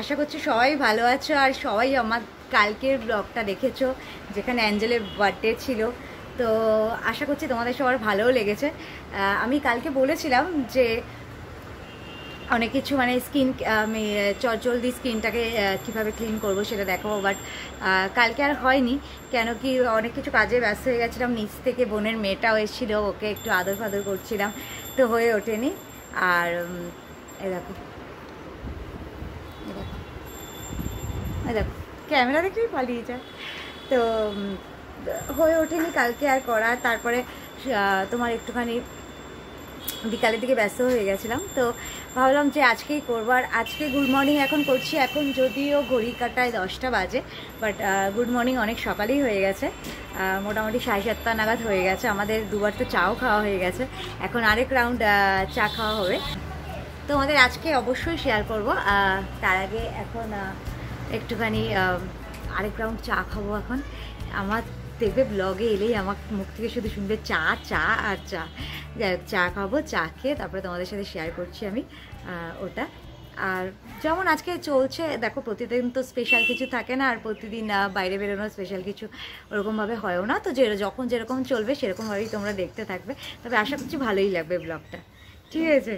আশা করছি সবাই ভালো আছো আর সবাই আমার কালকের ব্লগটা দেখেছ যেখানে অ্যাঞ্জেলের বার্থডে ছিল। তো আশা করছি তোমাদের সবার ভালোও লেগেছে। আমি কালকে বলেছিলাম যে অনেক কিছু মানে স্কিন আমি চটজলদি স্কিনটাকে কীভাবে ক্লিন করব সেটা দেখাবো বাট কালকে আর হয়নি। কেন কি অনেক কিছু কাজে ব্যস্ত হয়ে গেছিলাম। নিচ থেকে বোনের মেয়েটাও এসেছিল ওকে একটু আদর ফাদর করছিলাম তো হয়ে ওঠেনি। আর উম, এই দেখো এই দেখো এই দেখো, ক্যামেরা দেখলেই পালিয়ে যায়। তো হয়ে ওঠেনি কালকে আর করা তারপরে তোমার একটুখানি বিকালের দিকে ব্যস্ত হয়ে গেছিলাম। তো ভাবলাম যে আজকেই করব, আর আজকে গুড মর্নিং এখন করছি, এখন যদিও ঘড়ি কাটায় দশটা বাজে বাট গুড মর্নিং অনেক সকালেই হয়ে গেছে। মোটামুটি সাড়ে সাতটা নাগাদ হয়ে গেছে, আমাদের দুবার তো চাও খাওয়া হয়ে গেছে। এখন আরেক রাউন্ড চা খাওয়া হবে। তোমাদের আজকে অবশ্যই শেয়ার করব তার আগে এখন একটুখানি আরেক রাউন্ড চা খাব এখন। আমার দেখবে ব্লগে এলেই আমার মুখ থেকে শুধু শুনবে চা চা আর চা। যাই চা খাব, চা খেয়ে তারপরে তোমাদের সাথে শেয়ার করছি আমি ওটা। আর যেমন আজকে চলছে, দেখো প্রতিদিন তো স্পেশাল কিছু থাকে না, আর প্রতিদিন বাইরে বেরোনো স্পেশাল কিছু ওরকমভাবে হয়ও না। তো যে, যখন যেরকম চলবে সেরকমভাবেই তোমরা দেখতে থাকবে। তবে আশা করছি ভালোই লাগবে ব্লগটা ঠিক আছে?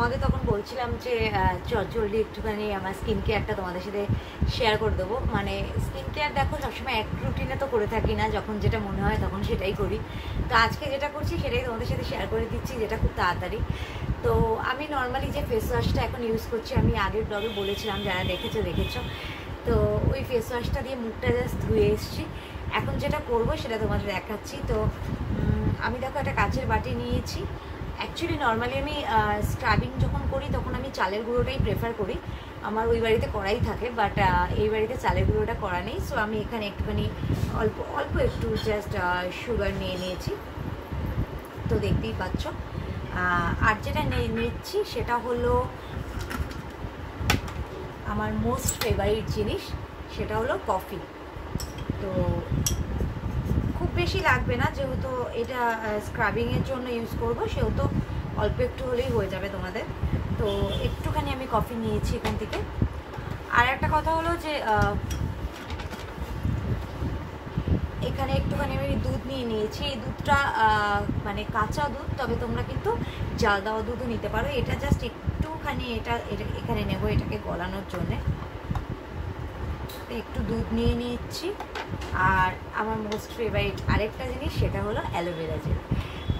তোমাদের তখন বলছিলাম যে জলদি একটুখানি আমার স্কিন কেয়ারটা তোমাদের সাথে শেয়ার করে দেবো। মানে স্কিন কেয়ার দেখো, সবসময় এক রুটিনে তো করে থাকি না, যখন যেটা মনে হয় তখন সেটাই করি। তো আজকে যেটা করছি সেটাই তোমাদের সাথে শেয়ার করে দিচ্ছি, যেটা খুব তাড়াতাড়ি। তো আমি নর্মালি যে ফেস ওয়াশটা এখন ইউজ করছি, আমি আগের ব্লগে বলেছিলাম, যারা দেখেছ দেখেছ। তো ওই ফেস ওয়াশটা দিয়ে মুখটা জাস্ট ধুয়ে এসেছি। এখন যেটা করব সেটা তোমাদের দেখাচ্ছি। তো আমি দেখো একটা কাচের বাটি নিয়েছি। অ্যাকচুয়ালি নর্মালি আমি স্ক্রাবিং যখন করি, তখন আমি চালের গুঁড়োটাই প্রেফার করি। আমার ওই বাড়িতে করাই থাকে বাট এই বাড়িতে চালের গুঁড়োটা করা নেই সো আমি এখানে একটুখানি অল্প অল্প একটু জাস্ট সুগার নিয়ে নিয়েছি। তো দেখতেই পাচ্ছ। আর যেটা নিচ্ছি সেটা হলো আমার মোস্ট ফেভারিট জিনিস, সেটা হলো কফি তো বেশি লাগবে না, যেহেতু এটা স্ক্রাবিংয়ের জন্য ইউজ করব, সেহেতু অল্প একটু হলেই হয়ে যাবে তোমাদের। তো একটুখানি আমি কফি নিয়েছি এখান থেকে। আর একটা কথা হলো যে এখানে একটুখানি আমি দুধ নিয়ে নিয়েছি। এই দুধটা মানে কাঁচা দুধ, তবে তোমরা কিন্তু জাল দেওয়া দুধও নিতে পারো। এটা জাস্ট একটুখানি এটা এখানে নেব এটাকে গলানোর জন্যে। একটু দুধ নিয়ে নিচ্ছি। আর আমার মোস্ট ফেভারিট আরেকটা জিনিস, সেটা হলো অ্যালোভেরা জেল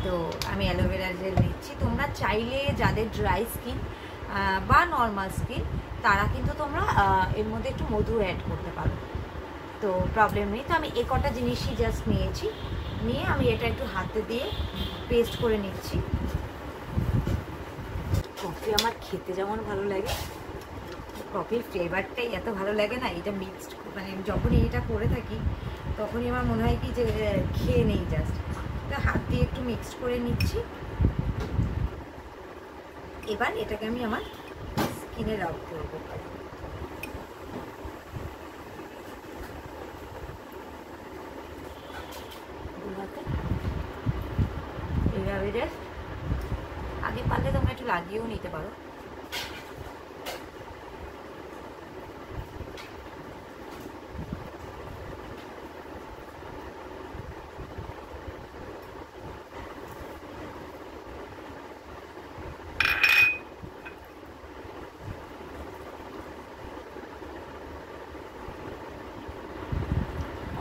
তো আমি অ্যালোভেরা জেল নিচ্ছি। তোমরা চাইলে যাদের ড্রাই স্কিন বা নর্মাল স্কিন তারা কিন্তু তোমরা এর মধ্যে একটু মধু অ্যাড করতে পারো। তো প্রবলেম নেই। তো আমি এ কটা জিনিসই জাস্ট নিয়েছি। নিয়ে আমি এটা একটু হাতে দিয়ে পেস্ট করে নিচ্ছি। কফি আমার খেতে যেমন ভালো লাগে। কফির ফ্লেভারটাই এত ভালো লাগে না, এটা মিক্সড মানে যখনই এটা করে থাকি, তখনই আমার মনে হয় কি যে খেয়ে নেই জাস্ট তো হাত দিয়ে একটু মিক্সড করে নিচ্ছি। এবার এটাকে আমি আমার স্কিনে রাব করব। এইভাবে আগে পারলে তোমরা একটু লাগিয়েও নিতে পারো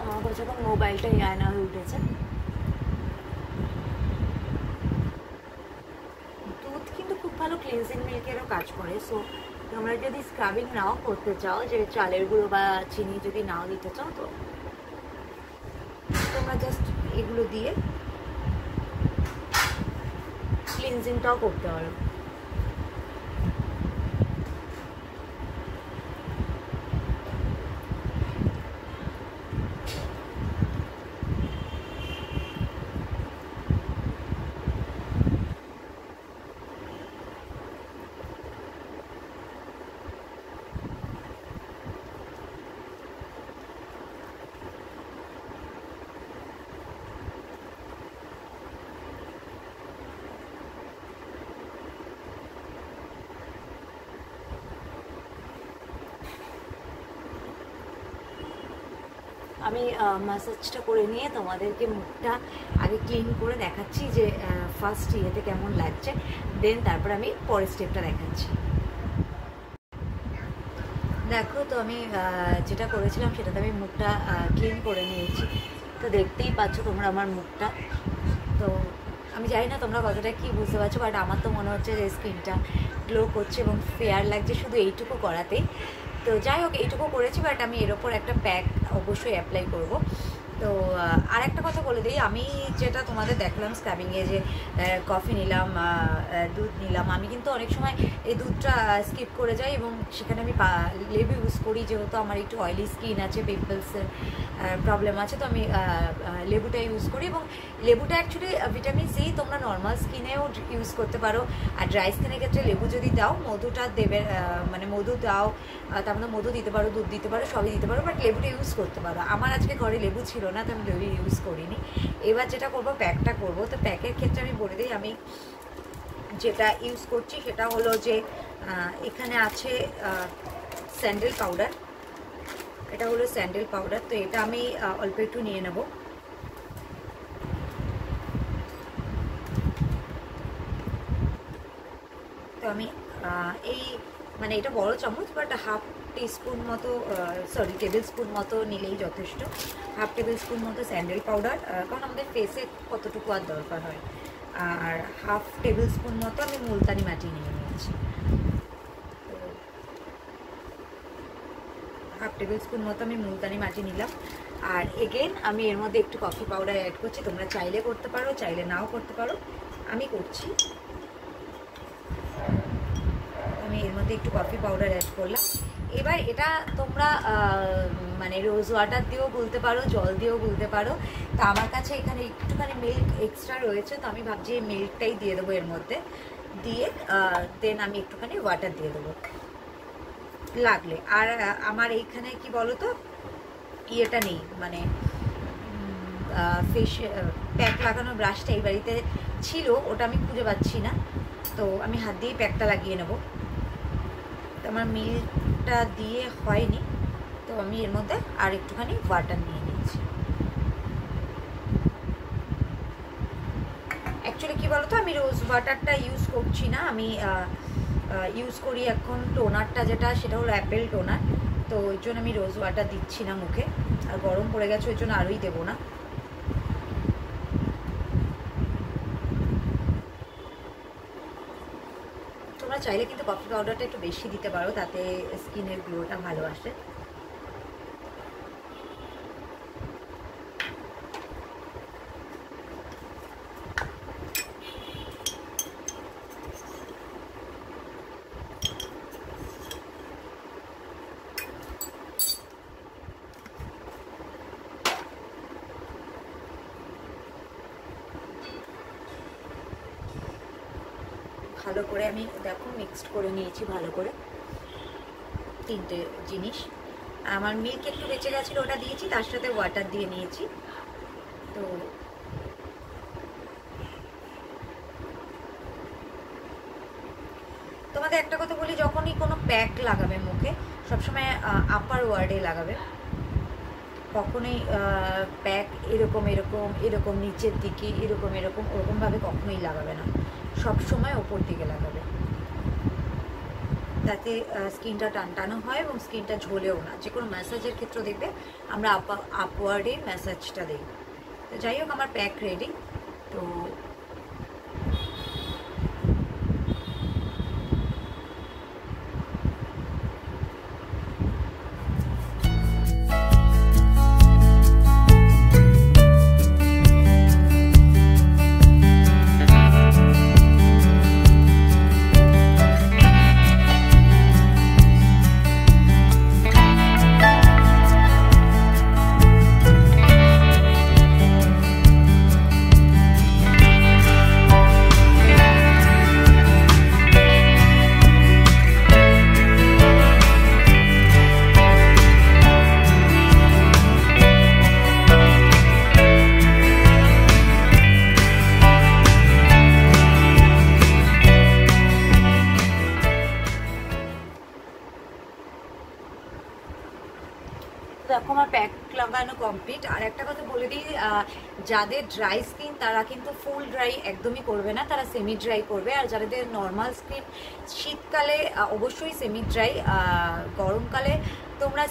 আমার কাছে এখন মোবাইলটাই আয়না হয়ে উঠেছে। দুধ কিন্তু খুব ভালো ক্লিনজিং মিল্কেরও কাজ করে। সো তোমরা যদি স্ক্রাবিং নাও করতে চাও, যে চালের গুঁড়ো বা চিনি যদি নাও দিতে চাও, তো তোমরা জাস্ট এগুলো দিয়ে ক্লিনজিংটাও করতে পারো। আমি ম্যাসাজটা করে নিয়ে তোমাদেরকে মুখটা আগে ক্লিন করে দেখাচ্ছি যে ফার্স্ট ইয়েতে কেমন লাগছে দেন তারপর আমি পরের স্টেপটা দেখাচ্ছি। দেখো তো আমি যেটা করেছিলাম সেটাতে আমি মুখটা ক্লিন করে নিয়েছি। তো দেখতেই পাচ্ছ তোমরা আমার মুখটা। তো আমি জানি না তোমরা কতটা কি বুঝতে পারছ বাট আমার তো মনে হচ্ছে যে স্কিনটা গ্লো করছে এবং ফেয়ার লাগছে শুধু এইটুকু করাতেই। তো যাই হোক, এইটুকু করেছি বাট আমি এর ওপর একটা প্যাক অবশ্যই অ্যাপ্লাই করব। তো আর একটা কথা বলে দিই, আমি যেটা তোমাদের দেখলাম স্ক্যাবিংয়ে যে কফি নিলাম দুধ নিলাম, আমি কিন্তু অনেক সময় এই দুধটা স্কিপ করে যাই এবং সেখানে আমি লেবু ইউজ করি, যেহেতু আমার একটু অয়েলি স্কিন আছে পিম্পলসের প্রবলেম আছে, তো আমি লেবুটা ইউজ করি এবং লেবুটা অ্যাকচুয়ালি ভিটামিন সি তোমরা নর্মাল স্কিনেও ইউজ করতে পারো। আর ড্রাই স্কিনের ক্ষেত্রে লেবু যদি দাও, মধুটা দেবে মানে মধু দাও তার মধ্যে মধু দিতে পারো, দুধ দিতে পারো, সবই দিতে পারো বাট লেবুটা ইউজ করতে পারো। আমার আজকে ঘরে লেবু ছিল না, তো আমি লেবু ইউজ করিনি। এবার যেটা করব, প্যাকটা করব। তো প্যাকের ক্ষেত্রে আমি বলে দিই, আমি যেটা ইউজ করছি সেটা হলো যে এখানে আছে স্যান্ডেল পাউডার এটা হলো স্যান্ডেল পাউডার তো এটা আমি অল্প একটু নিয়ে নেব। তো আমি এই মানে এটা বড় চামচ বাট হাফ টিস্পুন মতো সরি টেবিল স্পুন মতো নিলেই যথেষ্ট। হাফ টেবিল স্পুন মতো স্যান্ডেল পাউডার কারণ আমাদের ফেসে কতটুকু আর দরকার হয়। আর হাফ টেবিল স্পুন মতো আমি মুলতানি মাটি নিয়ে নিয়েছি। হাফ টেবিল স্পুন মতো আমি মুলতানি মাটি নিলাম। আর এগেন আমি এর মধ্যে একটু কফি পাউডার অ্যাড করছি। তোমরা চাইলে করতে পারো, চাইলে নাও করতে পারো। আমি করছি আমি এর মধ্যে একটু কফি পাউডার অ্যাড করলাম। এবার এটা তোমরা মানে রোজ ওয়াটার দিয়েও বলতে পারো, জল দিয়েও বলতে পারো। তো আমার কাছে এখানে একটুখানি মিল্ক এক্সট্রা রয়েছে, তো আমি ভাবছি এই মিল্কটাই দিয়ে দেবো এর মধ্যে। দিয়ে দেন আমি একটুখানি ওয়াটার দিয়ে দেবো। লাগলে। আর আমার এইখানে কি বলো তো ইয়েটা নেই মানে ফেস প্যাক লাগানোর ব্রাশটা এই বাড়িতে ছিল, ওটা আমি খুঁজে পাচ্ছি না। তো আমি হাত দিয়েই প্যাকটা লাগিয়ে নেব। আমার মিল্কটা দিয়ে হয়নি, তো আমি এর মধ্যে আর একটুখানি ওয়াটার নিয়ে নিয়েছি। অ্যাকচুয়ালি কী বলতো, আমি রোজ ওয়াটারটা ইউজ করছি না, আমি ইউজ করি এখন টোনারটা যেটা, সেটা হলো অ্যাপেল টোনার তো ওই জন্য আমি রোজ ওয়াটার দিচ্ছি না মুখে, আর গরম পড়ে গেছে, ওই জন্য আরোই দেবো না তোমরা চাইলে কিন্তু কফি পাউডারটা একটু বেশি দিতে পারো তাতে স্কিনের গ্লোটা ভালো আসে। ভালো করে আমি দেখো মিক্সড করে নিয়েছি ভালো করে। তিনটে জিনিস। আমার মিল্ক একটু বেঁচে গেছিল, ওটা দিয়েছি, তার সাথে ওয়াটার দিয়ে নিয়েছি। তো তোমাদের একটা কথা বলি, যখনই কোনো প্যাক লাগাবে মুখে, সবসময় আপার ওয়ার্ডে লাগাবে। কখনোই প্যাক এরকম এরকম এরকম নিচের দিকে, এরকম এরকম, ওরকমভাবে কখনোই লাগাবে না। সব সময় ওপর দিকে লাগাবে। তাতে স্কিনটা টানটানো হয় এবং স্কিনটা ঝোলেও না। যে কোনো ম্যাসাজের ক্ষেত্রে দেখবে, আমরা আপ আপওয়ার্ডে ম্যাসাজটা দিই। তো যাই হোক, আমার প্যাক রেডি তো যাদের ড্রাই স্কিন তারা কিন্তু ফুল ড্রাই একদমই করবে না, তারা সেমি ড্রাই করবে। আর যাদের নর্মাল স্কিন শীতকালে অবশ্যই সেমি ড্রাই গরমকালে তোমরা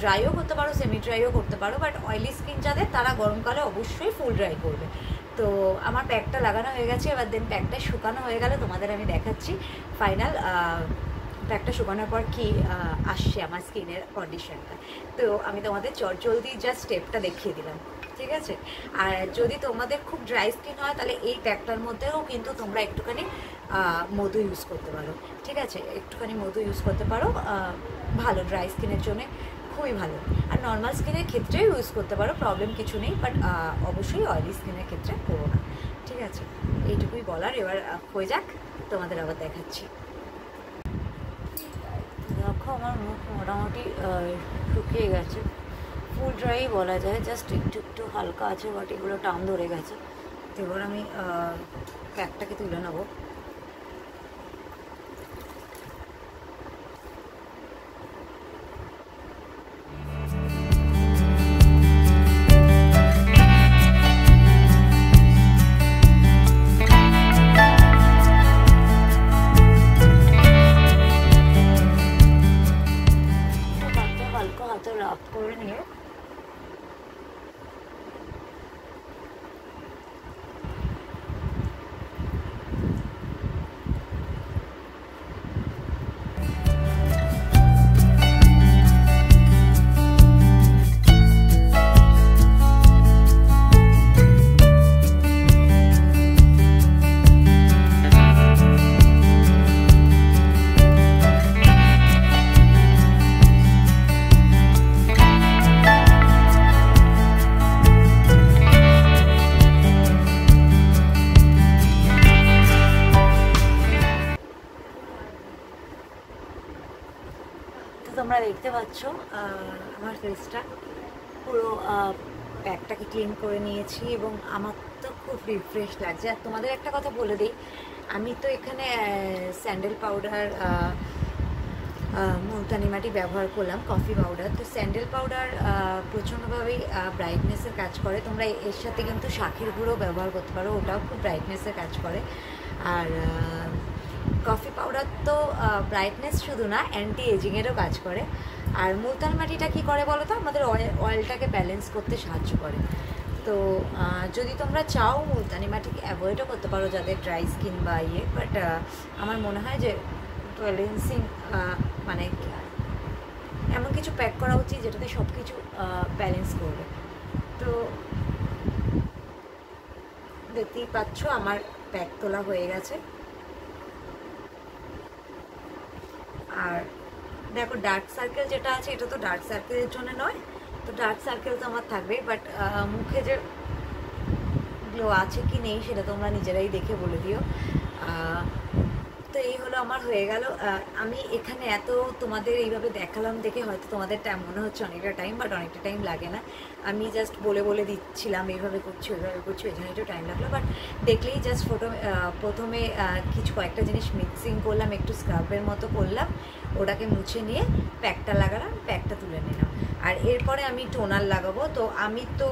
ড্রাইও করতে পারো সেমি ড্রাইও করতে পারো বাট অয়েলি স্কিন যাদের, তারা গরমকালে অবশ্যই ফুল ড্রাই করবে। তো আমার প্যাকটা লাগানো হয়ে গেছে, এবার দেন প্যাকটা শুকানো হয়ে গেলে তোমাদের আমি দেখাচ্ছি। ফাইনাল প্যাকটা শুকানোর পর কি আসছে আমার স্কিনের কন্ডিশনটা তো আমি তোমাদের চট জলদি জাস্ট স্টেপটা দেখিয়ে দিলাম, ঠিক আছে? আর যদি তোমাদের খুব ড্রাই স্কিন হয়, তাহলে এই প্যাকটার মধ্যেও কিন্তু তোমরা একটুখানি মধু ইউজ করতে পারো, ঠিক আছে? একটুখানি মধু ইউজ করতে পারো ভালো ড্রাই স্কিনের জন্য, খুবই ভালো। আর নর্মাল স্কিনের ক্ষেত্রেও ইউজ করতে পারো প্রবলেম কিছু নেই বাট অবশ্যই অয়েলি স্কিনের ক্ষেত্রে করো না, ঠিক আছে? এইটুকুই বলার, এবার হয়ে যাক, তোমাদের আবার দেখাচ্ছি। দেখো আমার মুখ মোটামুটি শুকিয়ে গেছে। ফুল ড্রাই বলা যায়, জাস্ট একটু একটু হালকা আছে, বাট এগুলো টান ধরে গেছে। এবার আমি প্যাকটাকে তুলে নেব। ফেসটা পুরো প্যাকটাকে ক্লিন করে নিয়েছি এবং আমার তো খুব রিফ্রেশ লাগছে। আর তোমাদের একটা কথা বলে দিই, আমি তো এখানে স্যান্ডেল পাউডার মুলতানি মাটি ব্যবহার করলাম কফি পাউডার তো স্যান্ডেল পাউডার প্রচণ্ডভাবেই ব্রাইটনেসের কাজ করে। তোমরা এর সাথে কিন্তু শাখের গুঁড়ো ব্যবহার করতে পারো, ওটাও খুব ব্রাইটনেসের কাজ করে। আর কফি পাউডার তো ব্রাইটনেস শুধু না অ্যান্টি এজিংয়েরও কাজ করে। আর মুলতান মাটিটা কী করে বলো তো? আমাদের অয়েলটাকে ব্যালেন্স করতে সাহায্য করে। তো যদি তোমরা চাও মুলতানি মাটিকে অ্যাভয়েডও করতে পারো যাদের ড্রাই স্কিন বা ইয়ে বাট আমার মনে হয় যে ব্যালেন্সিং মানে এমন কিছু প্যাক করা উচিত যেটাতে সব কিছু ব্যালেন্স করবে। তো, দেখতেই পাচ্ছ আমার প্যাক তোলা হয়ে গেছে। আর দেখো ডার্ক সার্কেল যেটা আছে, এটা তো ডার্ক সার্কেলের জন্য নয়, তো ডার্ক সার্কেল তো আমার থাকবে বাট মুখে যে গ্লো আছে কি নেই সেটা তোমরা নিজেরাই দেখে বলে দিও। তো এই হলো আমার হয়ে গেল। আমি এখানে এত তোমাদের এইভাবে দেখালাম দেখে হয়তো তোমাদের টাইম মনে হচ্ছে অনেকটা টাইম বাট অনেকটা টাইম লাগে না। আমি জাস্ট বলে বলে দিচ্ছিলাম, এইভাবে করছি, ওইভাবে করছি, ওই জন্য একটু টাইম লাগল। বাট দেখলেই জাস্ট ফটো প্রথমে কিছু কয়েকটা জিনিস মিক্সিং করলাম, একটু স্ক্রাবের মতো করলাম। ওটাকে মুছে নিয়ে প্যাকটা লাগালাম প্যাকটা তুলে নিলাম। আর এরপরে আমি টোনার লাগাবো। তো আমি তো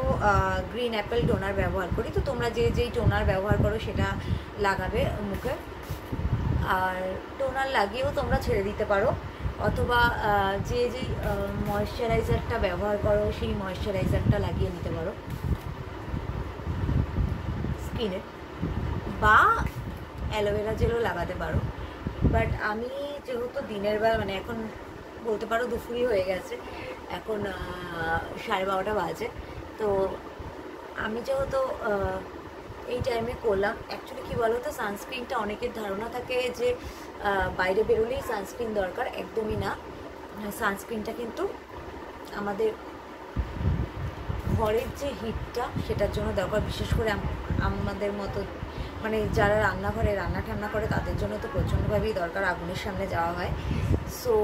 গ্রিন অ্যাপেল টোনার ব্যবহার করি। তো তোমরা যে যেই টোনার ব্যবহার করো সেটা লাগাবে মুখে। আর টোনার লাগিয়েও তোমরা ছেড়ে দিতে পারো। অথবা যে যেই ময়শ্চারাইজারটা ব্যবহার করো, সেই ময়শ্চারাইজারটা লাগিয়ে নিতে পারো। স্কিনে। বা অ্যালোভেরা জেলও লাগাতে পারো। বাট আমি যেহেতু দিনের বেলা মানে এখন বলতে পারো দুপুরই হয়ে গেছে, এখন সাড়ে বারোটা বাজে। তো আমি যেহেতু এই টাইমে করলাম। অ্যাকচুয়ালি কী বলো তো সানস্ক্রিনটা অনেকের ধারণা থাকে যে বাইরে বেরোলেই সানস্ক্রিন দরকার। একদমই না। সানস্ক্রিনটা কিন্তু আমাদের ঘরের যে হিটটা সেটার জন্য দরকার। বিশেষ করে আমাদের মতো মানে যারা রান্নাঘরে রান্না ঠান্না করে, তাদের জন্য তো প্রচণ্ডভাবেই দরকার আগুনের সামনে যাওয়া হয়। সো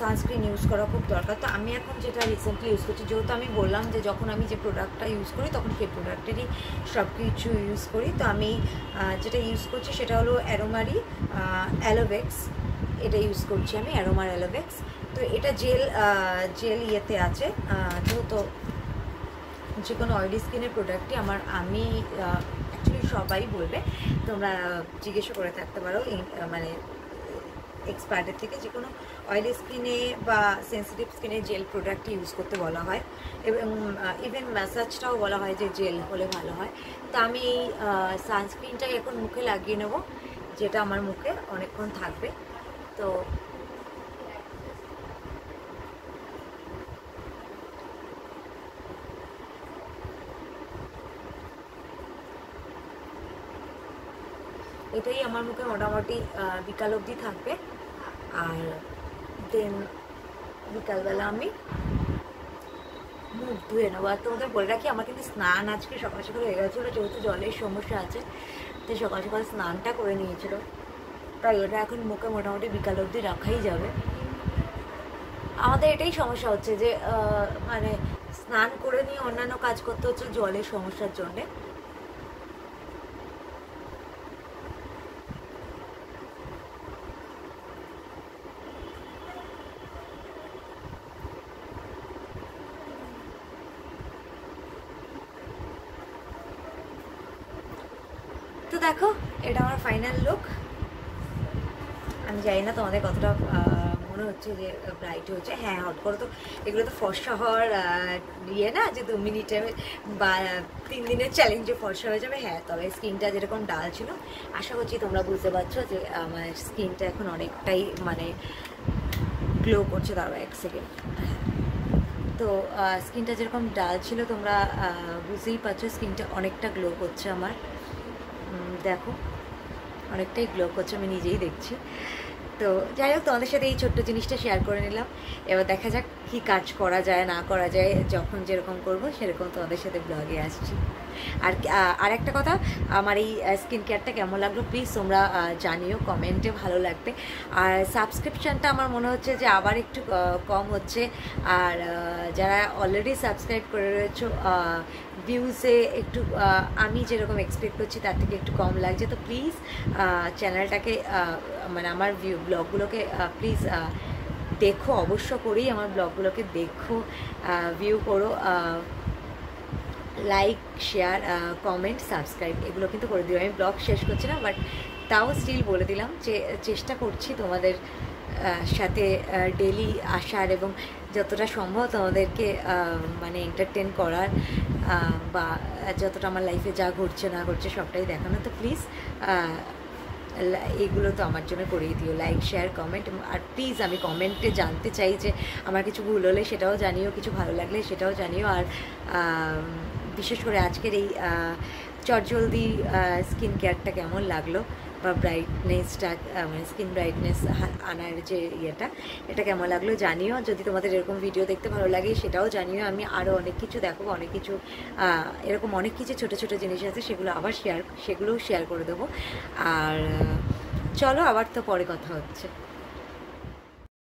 সানস্ক্রিন ইউজ করা খুব দরকার। তো আমি এখন যেটা রিসেন্টলি ইউজ করছি, যেহেতু আমি বললাম যে যখন আমি যে প্রোডাক্টটা ইউজ করি, তখন সেই প্রোডাক্টেরই সব কিছু ইউজ করি। তো আমি যেটা ইউজ করছি সেটা হলো অ্যারোমারি অ্যালোভেক্স। এটা ইউজ করছি আমি, অ্যারোমার অ্যালোভেক্স। তো এটা জেল জেল ইয়েতে আছে। যেহেতু যে কোনো অয়েলি স্কিনের প্রোডাক্টই আমার, আমি অ্যাকচুয়ালি সবাই বলবে। তোমরা জিজ্ঞাসা করে থাকতে পারো মানে এক্সপার্টের থেকে যে কোনো অয়েলি স্কিনে বা সেন্সিটিভ স্কিনে জেল প্রোডাক্ট ইউজ করতে বলা হয়। এবং ইভেন ম্যাসাজটাও বলা হয় যে জেল হলে ভালো হয়। তো আমি এই সানস্ক্রিনটাই এখন মুখে লাগিয়ে নেব, যেটা আমার মুখে অনেকক্ষণ থাকবে। তো এটাই আমার মুখে মোটামুটি বিকাল অবধি থাকবে। আর দেন বিকালবেলা আমি মুখ ধুয়ে নেব। আর তোমাদের বলে রাখি, আমার কিন্তু স্নান আজকে সকাল সকাল হয়ে গেছিল, যেহেতু জলের সমস্যা আছে তো সকাল সকাল স্নানটা করে নিয়েছিল। তাই ওটা এখন মুখে মোটামুটি বিকাল অবধি রাখাই যাবে। আমাদের এটাই সমস্যা হচ্ছে যে মানে স্নান করে নিয়ে অন্যান্য কাজ করতে হচ্ছে জলের সমস্যার জন্যে। দেখো, এটা আমার ফাইনাল লুক আমি জানি না তোমাদের কতটা মনে হচ্ছে যে ব্রাইট হয়েছে। হ্যাঁ হট করে তো এগুলো তো ফর্সা হওয়ার ইয়ে না, যে দু মিনিটে বা, তিন দিনের চ্যালেঞ্জে ফর্সা হয়ে যাবে। হ্যাঁ তবে স্কিনটা যেরকম ডাল ছিল, আশা করছি তোমরা বুঝতে পারছ যে, আমার স্কিনটা এখন অনেকটাই মানে গ্লো করছে দাঁড়া এক সেকেন্ড তো স্কিনটা যেরকম ডাল ছিল, তোমরা বুঝতেই পারছ স্কিনটা অনেকটা গ্লো করছে আমার। দেখো, অনেকটাই গ্লো করছে, আমি নিজেই দেখছি। তো যাই হোক, তোমাদের সাথে এই ছোট্ট জিনিসটা শেয়ার করে নিলাম। এবার দেখা যাক কি কাজ করা যায়, না করা যায়, যখন যেরকম করব সেরকম তোমাদের সাথে ব্লগে আসছি। আর আর একটা কথা, আমার এই স্কিন কেয়ারটা কেমন লাগল প্লিজ তোমরা জানিও কমেন্টে ভালো লাগবে। আর সাবস্ক্রিপশানটা আমার মনে হচ্ছে যে আবার একটু কম হচ্ছে। আর যারা অলরেডি সাবস্ক্রাইব করে রয়েছো ভিউসে একটু আমি যেরকম এক্সপেক্ট করছি তার থেকে একটু কম লাগছে। তো প্লিজ চ্যানেলটাকে মানে আমার ভিউ ব্লগগুলোকে প্লিজ দেখো, অবশ্য করেই আমার ব্লগগুলোকে দেখো ভিউ করো লাইক শেয়ার কমেন্ট সাবস্ক্রাইব এগুলো কিন্তু করে দিও। আমি ব্লগ শেষ করছি না বাট তাও স্টিল বলে দিলাম যে, চেষ্টা করছি তোমাদের সাথে ডেলি আসার এবং যতটা সম্ভব তোমাদেরকে মানে এন্টারটেন করার বা যতটা আমার লাইফে যা ঘটছে না ঘটছে সবটাই দেখানো। তো প্লিজ এগুলো তো আমার জন্য করিয়ে দিও। লাইক শেয়ার কমেন্ট আর প্লিজ আমি কমেন্টে জানতে চাই যে আমার কিছু ভুল হলে সেটাও জানিও, কিছু ভালো লাগলে সেটাও জানিও। আর বিশেষ করে আজকের এই চটজলদি স্কিন কেয়ারটা কেমন লাগল? বা ব্রাইটনেসটা মানে স্কিন ব্রাইটনেস আনার যে ইয়েটা, এটা কেমন লাগল জানিও। যদি তোমাদের এরকম ভিডিও দেখতে ভালো লাগে, সেটাও জানিও। আমি আরও অনেক কিছু দেখো অনেক কিছু এরকম অনেক কিছু ছোটো ছোটো জিনিস আছে, সেগুলো আবার শেয়ার সেগুলোও শেয়ার করে দেবো। আর, চলো আবার তো পরে কথা হচ্ছে।